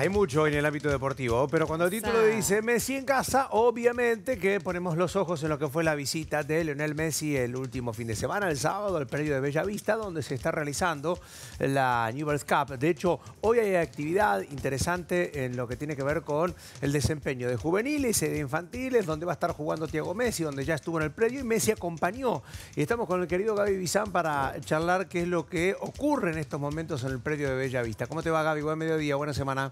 Hay mucho en el ámbito deportivo, pero cuando el título dice Messi en casa, obviamente que ponemos los ojos en lo que fue la visita de Lionel Messi el último fin de semana, el sábado, al predio de Bellavista, donde se está realizando la Newell's Cup. De hecho, hoy hay actividad interesante en lo que tiene que ver con el desempeño de juveniles y de infantiles, donde va a estar jugando Thiago Messi, donde ya estuvo en el predio y Messi acompañó. Y estamos con el querido Gaby Bizán para charlar qué es lo que ocurre en estos momentos en el predio de Bellavista. ¿Cómo te va, Gaby? Buen mediodía, buena semana.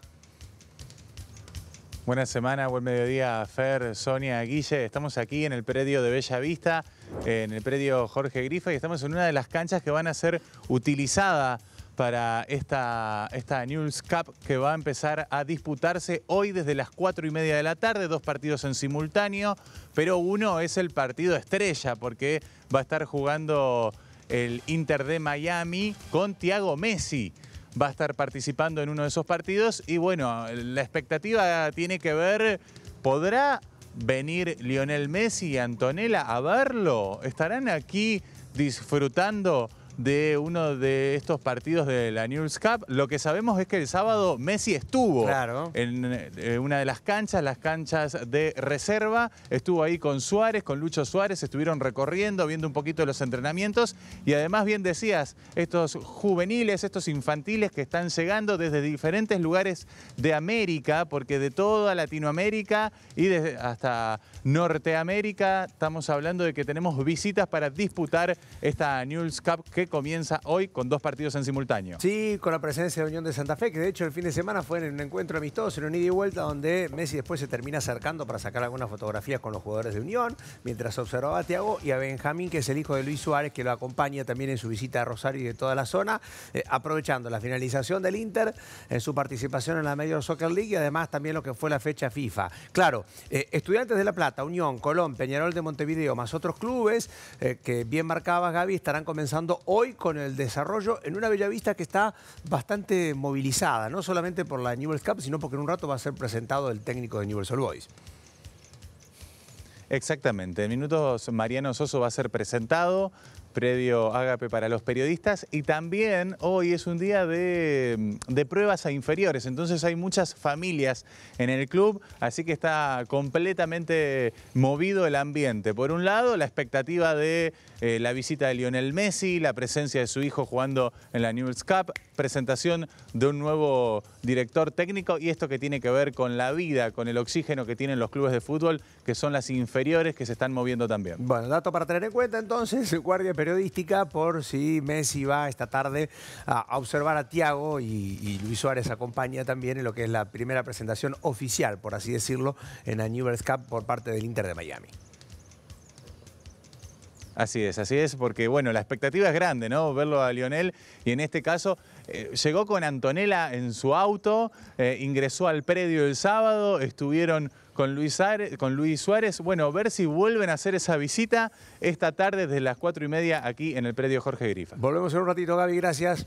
Buena semana, buen mediodía, Fer, Sonia, Guille. Estamos aquí en el predio de Bella Vista, en el predio Jorge Grifa, y estamos en una de las canchas que van a ser utilizadas para esta, esta News Cup que va a empezar a disputarse hoy desde las 4 y media de la tarde, dos partidos en simultáneo, pero uno es el partido estrella porque va a estar jugando el Inter de Miami con Thiago Messi va a estar participando en uno de esos partidos y bueno, la expectativa tiene que ver, ¿podrá venir Lionel Messi y Antonella a verlo? ¿Estarán aquí disfrutando de uno de estos partidos de la News Cup? Lo que sabemos es que el sábado Messi estuvo Claro. en eh, una de las canchas, las canchas de reserva. Estuvo ahí con Suárez, con Lucho Suárez, estuvieron recorriendo, viendo un poquito los entrenamientos y además bien decías, estos juveniles, estos infantiles que están llegando desde diferentes lugares de América, porque de toda Latinoamérica y desde hasta Norteamérica estamos hablando de que tenemos visitas para disputar esta News Cup que comienza hoy con dos partidos en simultáneo. Sí, con la presencia de Unión de Santa Fe, que de hecho el fin de semana fue en un encuentro amistoso, en un ida y vuelta, donde Messi después se termina acercando para sacar algunas fotografías con los jugadores de Unión, mientras observaba a Tiago y a Benjamín, que es el hijo de Luis Suárez, que lo acompaña también en su visita a Rosario y de toda la zona, eh, aprovechando la finalización del Inter en su participación en la Major Soccer League y además también lo que fue la fecha FIFA. Claro, eh, Estudiantes de La Plata, Unión, Colón, Peñarol de Montevideo, más otros clubes eh, que bien marcabas, Gaby, estarán comenzando hoy con el desarrollo en una Bellavista que está bastante movilizada, no solamente por la Newell's Cup, sino porque en un rato va a ser presentado el técnico de Newell's Old Boys. Exactamente. En minutos Mariano Soso va a ser presentado, predio Ágape para los periodistas y también hoy es un día de, pruebas a inferiores, entonces hay muchas familias en el club, así que está completamente movido el ambiente. Por un lado, la expectativa de eh, la visita de Lionel Messi, la presencia de su hijo jugando en la Newell's Cup, presentación de un nuevo director técnico y esto que tiene que ver con la vida, con el oxígeno que tienen los clubes de fútbol, que son las inferiores que se están moviendo también. Bueno, dato para tener en cuenta entonces, guardia periodística por si Messi va esta tarde a, observar a Tiago y, Luis Suárez acompaña también en lo que es la primera presentación oficial, por así decirlo, en la Newell's Cup por parte del Inter de Miami. Así es, así es, porque bueno, la expectativa es grande, ¿no? Verlo a Lionel y en este caso eh, llegó con Antonella en su auto, eh, ingresó al predio el sábado, estuvieron con Luis, con Luis Suárez. Bueno, ver si vuelven a hacer esa visita esta tarde desde las cuatro y media aquí en el predio Jorge Grifa. Volvemos en un ratito, Gaby, gracias.